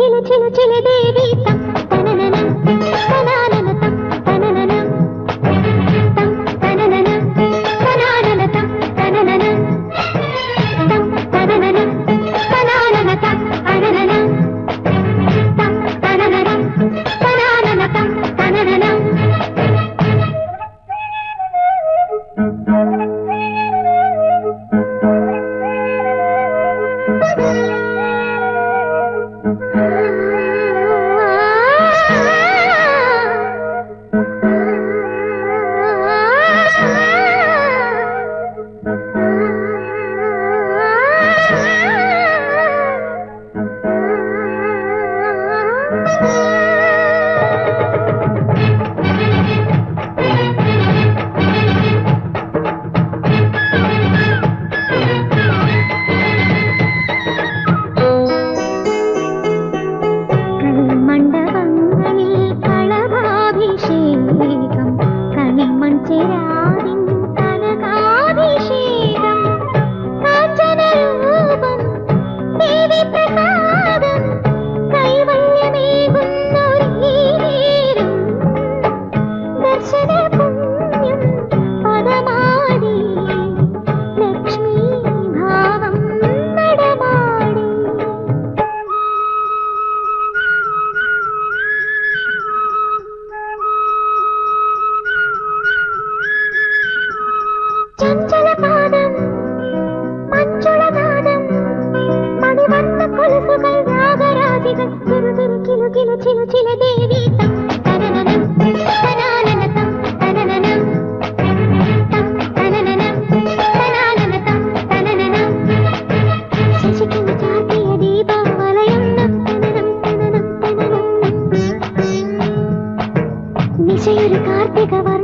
చిలి చిలి చిలి దేవి. కార్తీక వర